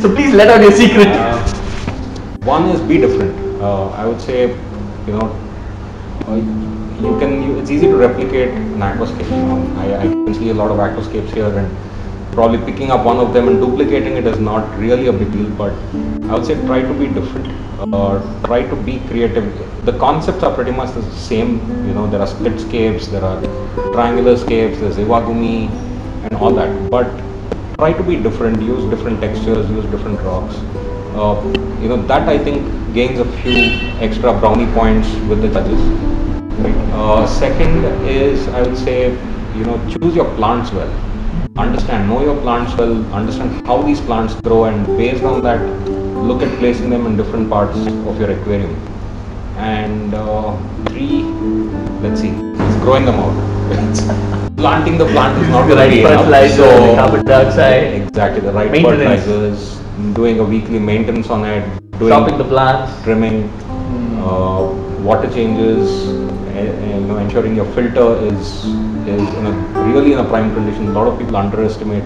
So please let out your secret. Uh, one is be different. Uh, I would say, you know, uh, you can. You, it's easy to replicate an aquascape. I, I can see a lot of aquascapes here, and probably picking up one of them and duplicating it is not really a big deal. But I would say try to be different. Uh, try to be creative. The concepts are pretty much the same. You know, there are split scapes, there are triangular scapes, there's iwagumi, and all that. But try to be different. Use different textures. Use different rocks. Uh, you know that I think gains a few extra brownie points with the judges. Right. Uh, second is I would say you know choose your plants well. Understand, know your plants well. Understand how these plants grow, and based on that, look at placing them in different parts of your aquarium. And uh, three, let's see, it's growing them out. Planting the plant is not the right fertilizer, So- carbon dioxide, Exactly, the right fertilizers, doing a weekly maintenance on it, doing the plants. trimming, hmm. uh, water changes, and, and, you know, ensuring your filter is is in a really in a prime condition. A lot of people underestimate,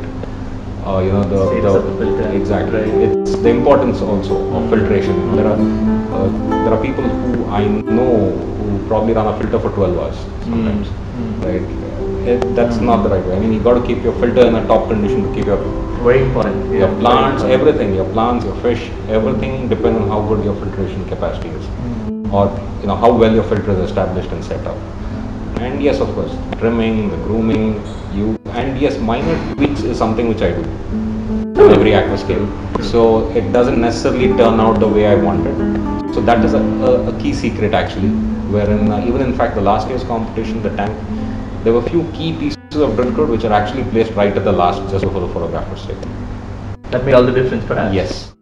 uh, you know, the, the filter. exactly. Right. It's the importance also of filtration. There are uh, there are people who I know who probably run a filter for 12 hours sometimes, right? It, that's not the right way. I mean, you got to keep your filter in a top condition to keep your Very important. your plants, everything, your plants, your fish, everything depends on how good your filtration capacity is, or you know how well your filter is established and set up. And yes, of course, trimming, the grooming, you, and yes, minor tweaks is something which I do every aquascape. So it doesn't necessarily turn out the way I wanted. So that is a, a, a key secret actually, wherein uh, even in fact the last year's competition, the tank, there were a few key pieces of driftwood which are actually placed right at the last just before the photographer's take. That made all the difference, perhaps. Yes.